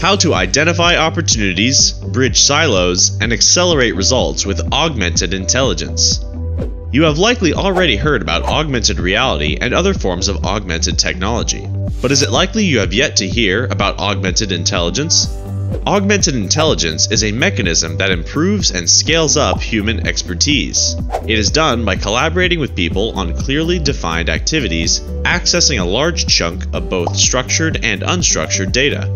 How to identify opportunities, bridge silos, and accelerate results with augmented intelligence. You have likely already heard about augmented reality and other forms of augmented technology. But is it likely you have yet to hear about augmented intelligence? Augmented intelligence is a mechanism that improves and scales up human expertise. It is done by collaborating with people on clearly defined activities, accessing a large chunk of both structured and unstructured data.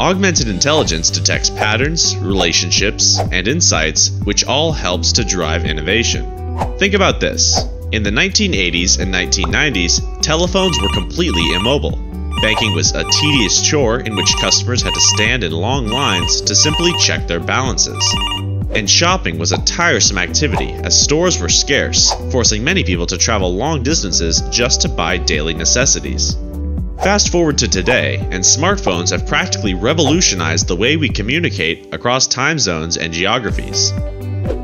Augmented intelligence detects patterns, relationships, and insights, which all helps to drive innovation. Think about this. In the 1980s and 1990s, telephones were completely immobile. Banking was a tedious chore in which customers had to stand in long lines to simply check their balances. And shopping was a tiresome activity as stores were scarce, forcing many people to travel long distances just to buy daily necessities. Fast forward to today, and smartphones have practically revolutionized the way we communicate across time zones and geographies.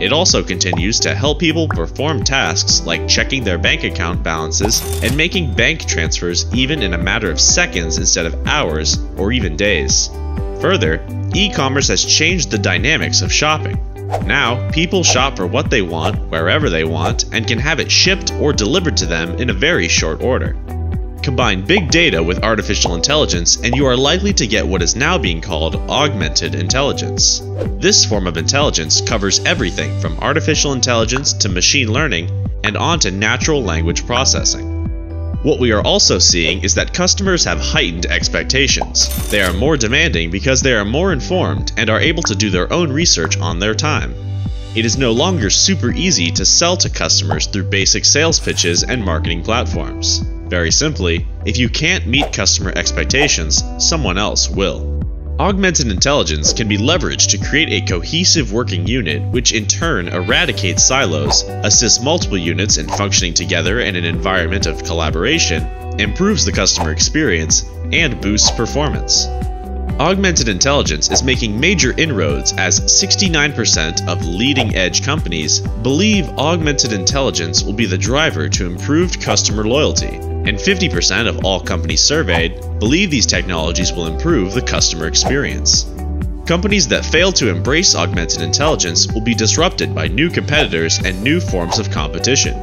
It also continues to help people perform tasks like checking their bank account balances and making bank transfers even in a matter of seconds instead of hours or even days. Further, e commerce has changed the dynamics of shopping. Now, people shop for what they want, wherever they want, and can have it shipped or delivered to them in a very short order. Combine big data with artificial intelligence, and you are likely to get what is now being called augmented intelligence. This form of intelligence covers everything from artificial intelligence to machine learning and on to natural language processing. What we are also seeing is that customers have heightened expectations. They are more demanding because they are more informed and are able to do their own research on their time. It is no longer super easy to sell to customers through basic sales pitches and marketing platforms. Very simply, if you can't meet customer expectations, someone else will. Augmented intelligence can be leveraged to create a cohesive working unit, which in turn eradicates silos, assists multiple units in functioning together in an environment of collaboration, improves the customer experience, and boosts performance. Augmented intelligence is making major inroads as 69% of leading edge companies believe augmented intelligence will be the driver to improved customer loyalty, and 50% of all companies surveyed believe these technologies will improve the customer experience. Companies that fail to embrace augmented intelligence will be disrupted by new competitors and new forms of competition.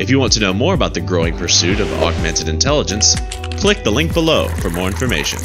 If you want to know more about the growing pursuit of augmented intelligence, click the link below for more information.